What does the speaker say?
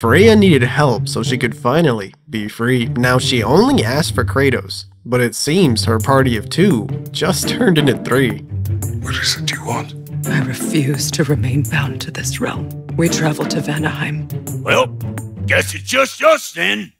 Freya needed help so she could finally be free. Now she only asked for Kratos, but it seems her party of two just turned into three. What is it you want? I refuse to remain bound to this realm. We travel to Vanaheim. Well, guess it's just us then.